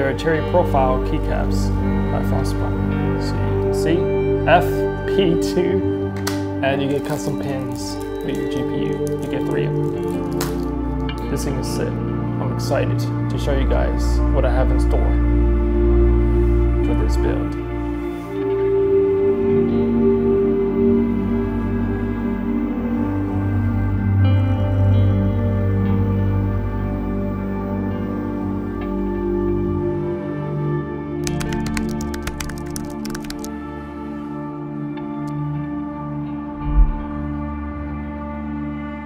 There are cherry profile keycaps by FunSpot. So you can see FP2 and you get custom pins with your GPU. You get three of them. This thing is sick. I'm excited to show you guys what I have in store for this build.